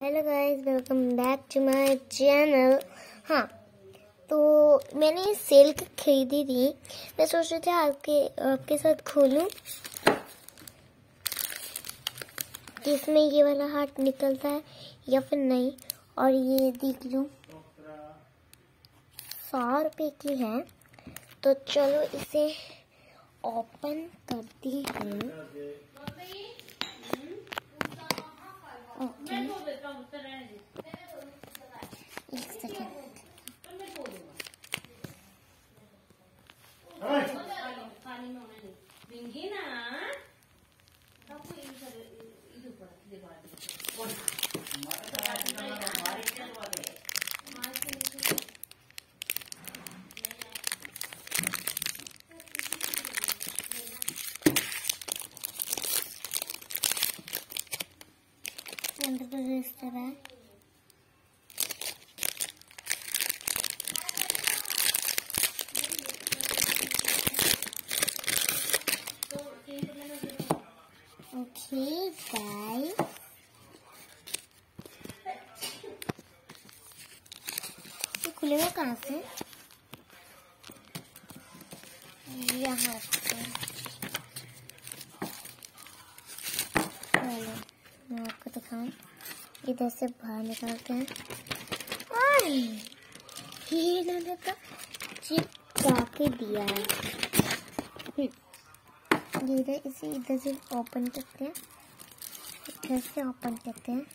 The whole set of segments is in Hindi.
Hello guys welcome back to my channel हाँ तो मैंने सिल्क खरीदी थी। मैं सोच रही थी आपके आपके साथ खोलूं। इसमें ये वाला हार्ट निकलता है या फिर नहीं? और ये देख लो। सौ रुपये की है। तो चलो इसे ओपन करती हूँ ओके एक सेकेंड अंदर का रजिस्टर है ओके गाइस ये खुलेगा कहाँ से? यहाँ चलो, मैं आपको दिखाऊँ। इधर से बाहर निकालते हैं। और इन्होंने तो चिपका के दिया है। हम्म, ये इधर इसे इधर से ओपन करते हैं। इधर से ओपन करते हैं।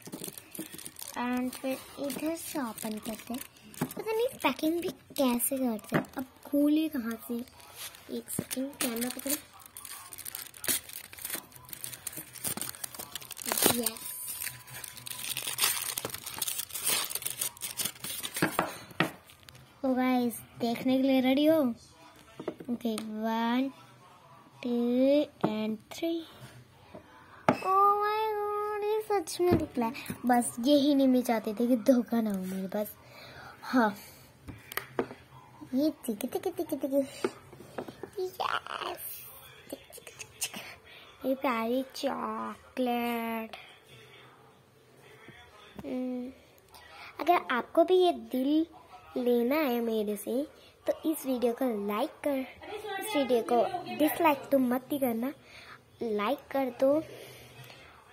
एंड फिर इधर से ओपन करते हैं। पता नहीं पैकिंग भी कैसे करते हैं। अब खोले कहाँ से? एक सेकेंड कैमरा पकड़े। यस तो गाइस देखने के लिए रेडी हो? Okay one two and three ओ ये सच में निकला है। बस यही नहीं मैं चाहती थी कि धोखा ना हो मेरे पास। हाँ। ये टिक टिक टिक टिक यस ये प्यारी चॉकलेट हम्म, अगर आपको भी ये दिल लेना है मेरे से तो इस वीडियो को लाइक कर। इस वीडियो को डिसलाइक तो मत ही करना। लाइक कर दो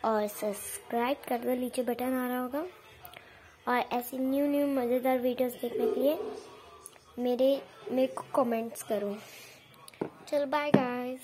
और सब्सक्राइब कर दो, नीचे बटन आ रहा होगा। और ऐसी न्यू न्यू मज़ेदार वीडियोस देखने के लिए मेरे मेरे को कमेंट्स करो। चलो बाय गाइस.